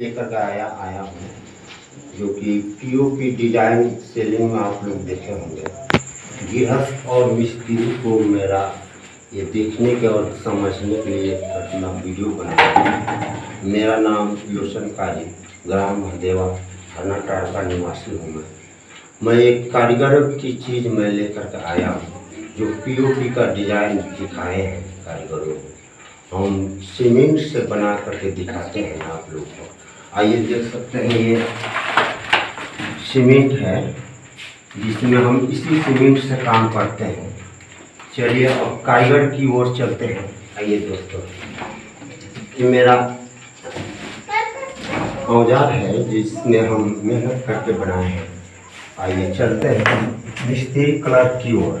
लेकर के आया आया हूँ, जो कि पीओपी डिज़ाइन सेलिंग में आप लोग देखे होंगे। गृहस्थ और मिस्त्री को मेरा ये देखने के और समझने के लिए अपना वीडियो बनाया। मेरा नाम लोशन कारी ग्राम महदेवा कर्नाटक का निवासी हूँ मैं। मैं एक कारीगर की चीज़ मैं लेकर के आया हूँ, जो पीओपी का डिज़ाइन दिखाए हैं कारीगरों। को हम सीमेंट से बना करके दिखाते हैं आप लोग को। आइए देख सकते हैं ये सीमेंट है, जिसमें हम इसी सीमेंट से काम करते हैं। चलिए अब कारीगर की ओर चलते हैं। आइए दोस्तों, ये मेरा औज़ार है, जिसमें हम मेहनत करके बनाए हैं। आइए चलते हैं, मिस्त्री कलर की ओर।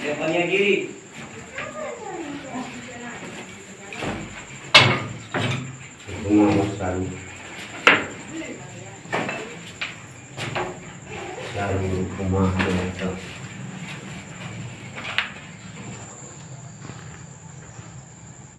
Teleponnya kiri. Pengawasan. Sarung rumah